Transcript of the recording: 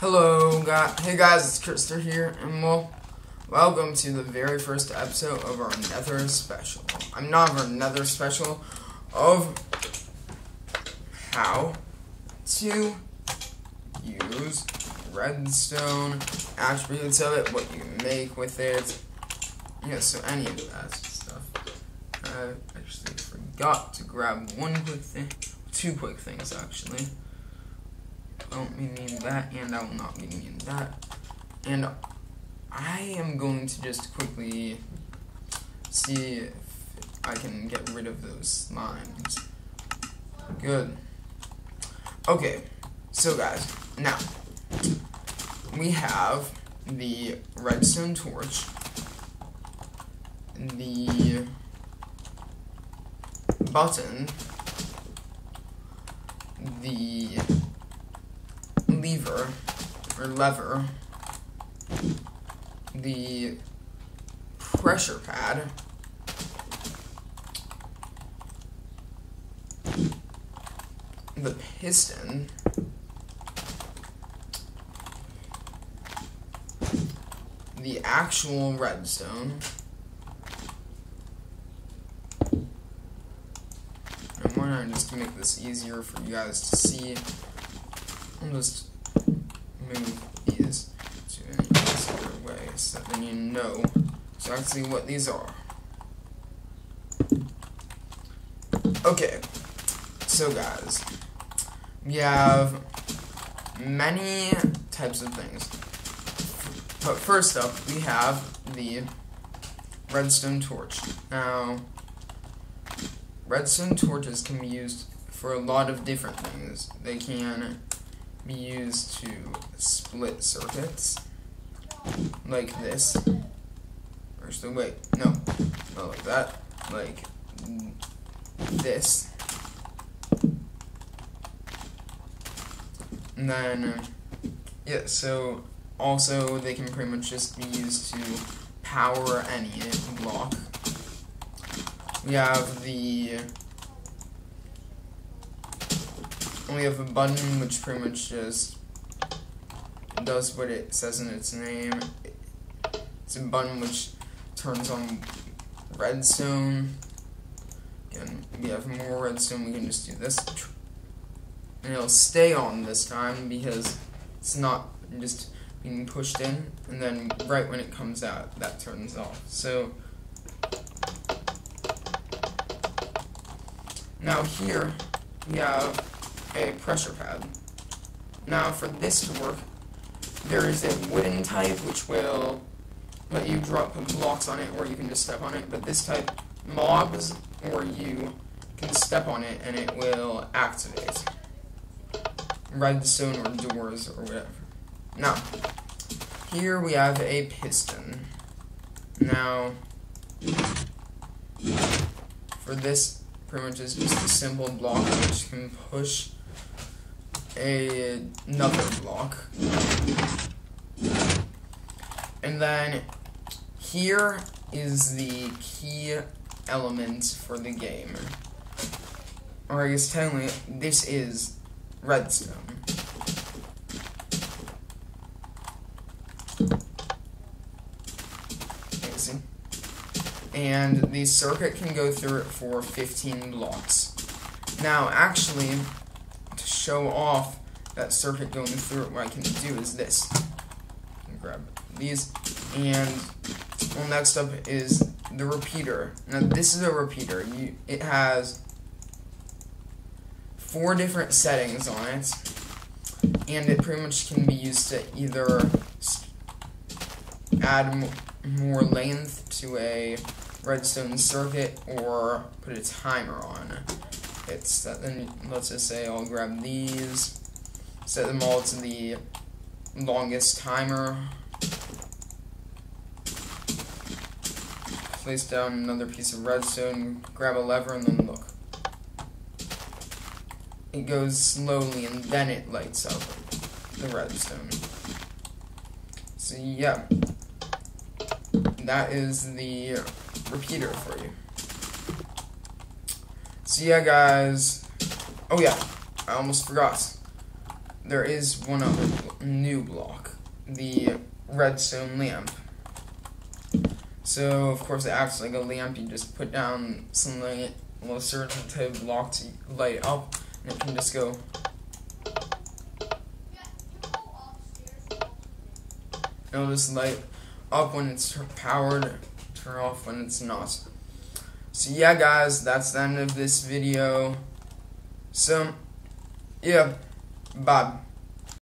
Hello, guys. Hey guys, it's Kurtstir here, and well, welcome to the very first episode of our Nether special. I'm not our Nether special of how to use redstone, attributes of it, what you make with it. Yeah, so any of that stuff. I actually forgot to grab one quick thing, two quick things actually. I be needing that, and I will not needing that. And I am going to just quickly see if I can get rid of those lines. Good. Okay, so guys, now we have the redstone torch, the button, the lever or lever, the pressure pad, the piston, the actual redstone, and why not just make this easier for you guys to see, I'm just move these to easier way so then you know exactly what these are. Okay, so guys, we have many types of things. But first up, we have the redstone torch. Now, redstone torches can be used for a lot of different things. They can be used to split circuits, like this. Actually, wait, no, not like that, like this. And then, yeah, so also they can pretty much just be used to power any block. We have the we have a button which pretty much just does what it says in its name. It's a button which turns on redstone. Again, we have more redstone, we can just do this. And it'll stay on this time because it's not just being pushed in, and then right when it comes out, that turns off. So, now here, we have a pressure pad. Now for this to work, there is a wooden type which will let you drop blocks on it or you can just step on it, but this type, mobs or you can step on it and it will activate redstone or doors or whatever. Now, here we have a piston. Now, for this, pretty much is just a simple block which can push another block. And then here is the key element for the game. Or I guess technically this is redstone. And the circuit can go through it for 15 blocks. Now actually show off that circuit going through it, what I can do is this. grab these, and well, next up is the repeater. Now this is a repeater. You, it has four different settings on it, and it pretty much can be used to either add more length to a redstone circuit or put a timer on it's then let's just say I'll grab these, set them all to the longest timer. Place down another piece of redstone, grab a lever, and then look. It goes slowly and then it lights up the redstone. So yeah, that is the repeater for you. So yeah, guys. Oh yeah, I almost forgot. there is one other new block, the redstone lamp. So of course it acts like a lamp. You just put down some a certain type of block to light up, and it can just go. It'll just light up when it's powered, turn off when it's not. So yeah, guys, that's the end of this video. So, yeah, bye.